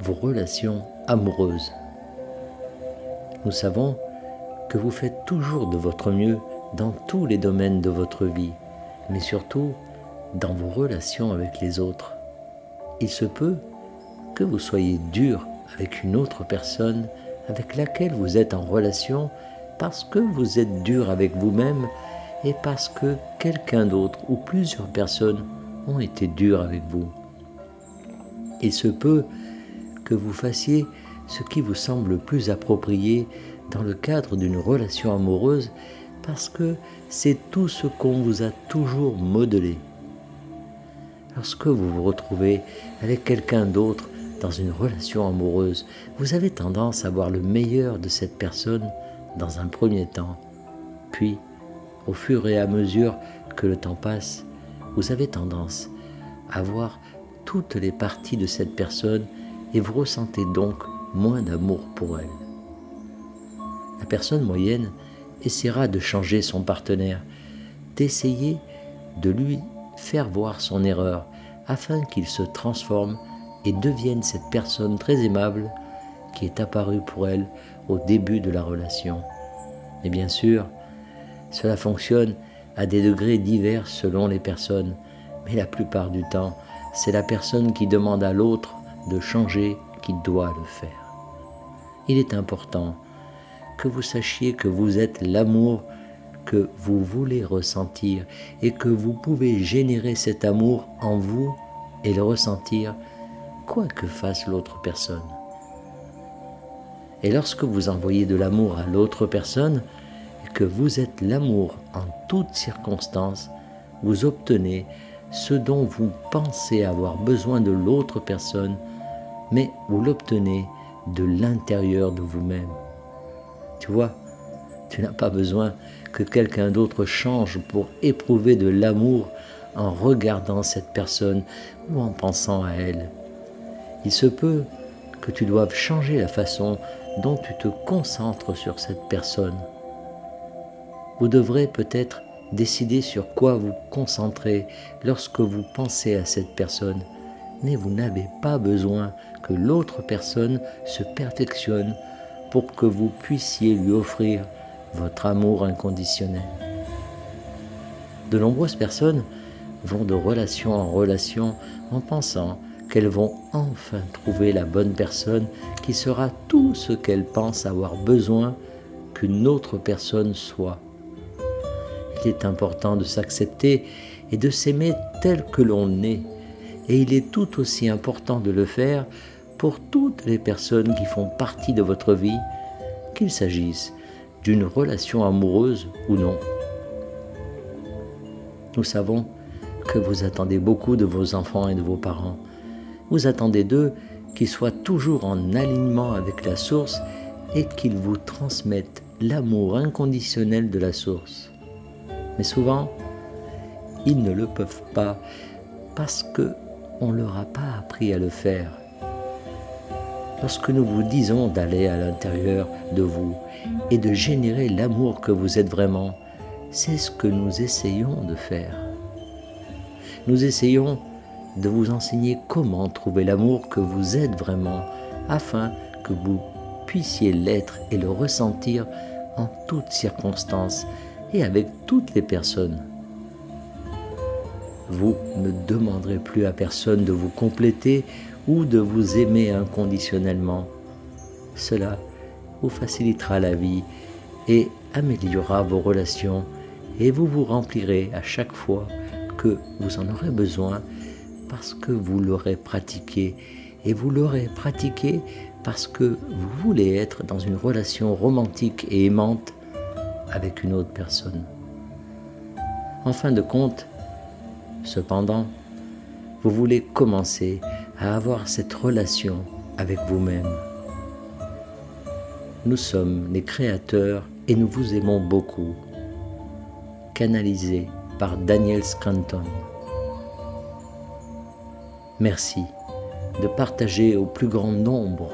vos relations amoureuses. Nous savons que vous faites toujours de votre mieux dans tous les domaines de votre vie, mais surtout dans vos relations avec les autres. Il se peut que vous soyez dur avec une autre personne avec laquelle vous êtes en relation parce que vous êtes dur avec vous-même et parce que quelqu'un d'autre ou plusieurs personnes ont été durs avec vous. Il se peut que vous fassiez ce qui vous semble le plus approprié dans le cadre d'une relation amoureuse parce que c'est tout ce qu'on vous a toujours modelé. Lorsque vous vous retrouvez avec quelqu'un d'autre dans une relation amoureuse, vous avez tendance à voir le meilleur de cette personne dans un premier temps. Puis, au fur et à mesure que le temps passe, vous avez tendance à voir toutes les parties de cette personne et vous ressentez donc moins d'amour pour elle. La personne moyenne essaiera de changer son partenaire, d'essayer de lui faire voir son erreur afin qu'il se transforme et devienne cette personne très aimable qui est apparue pour elle au début de la relation. Et bien sûr, cela fonctionne à des degrés divers selon les personnes, mais la plupart du temps, c'est la personne qui demande à l'autre de changer qui doit le faire. Il est important que vous sachiez que vous êtes l'amour que vous voulez ressentir et que vous pouvez générer cet amour en vous et le ressentir quoi que fasse l'autre personne. Et lorsque vous envoyez de l'amour à l'autre personne, et que vous êtes l'amour en toutes circonstances, vous obtenez ce dont vous pensez avoir besoin de l'autre personne, mais vous l'obtenez de l'intérieur de vous-même. Tu vois, tu n'as pas besoin que quelqu'un d'autre change pour éprouver de l'amour en regardant cette personne ou en pensant à elle. Il se peut que tu doives changer la façon dont tu te concentres sur cette personne. Vous devrez peut-être décider sur quoi vous concentrer lorsque vous pensez à cette personne, mais vous n'avez pas besoin que l'autre personne se perfectionne pour que vous puissiez lui offrir votre amour inconditionnel. De nombreuses personnes vont de relation en relation en pensant qu'elles vont enfin trouver la bonne personne qui sera tout ce qu'elles pensent avoir besoin qu'une autre personne soit. Il est important de s'accepter et de s'aimer tel que l'on est, et il est tout aussi important de le faire pour toutes les personnes qui font partie de votre vie, qu'il s'agisse d'une relation amoureuse ou non. Nous savons que vous attendez beaucoup de vos enfants et de vos parents. Vous attendez d'eux qu'ils soient toujours en alignement avec la source et qu'ils vous transmettent l'amour inconditionnel de la source. Mais souvent, ils ne le peuvent pas parce que on leur a pas appris à le faire. Lorsque nous vous disons d'aller à l'intérieur de vous et de générer l'amour que vous êtes vraiment, c'est ce que nous essayons de faire. Nous essayons de vous enseigner comment trouver l'amour que vous êtes vraiment, afin que vous puissiez l'être et le ressentir en toutes circonstances et avec toutes les personnes. Vous ne demanderez plus à personne de vous compléter ou de vous aimer inconditionnellement. Cela vous facilitera la vie et améliorera vos relations et vous vous remplirez à chaque fois que vous en aurez besoin parce que vous l'aurez pratiqué et vous l'aurez pratiqué parce que vous voulez être dans une relation romantique et aimante avec une autre personne. En fin de compte, cependant, vous voulez commencer à avoir cette relation avec vous-même. Nous sommes les créateurs et nous vous aimons beaucoup. Canalisé par Daniel Scranton. Merci de partager au plus grand nombre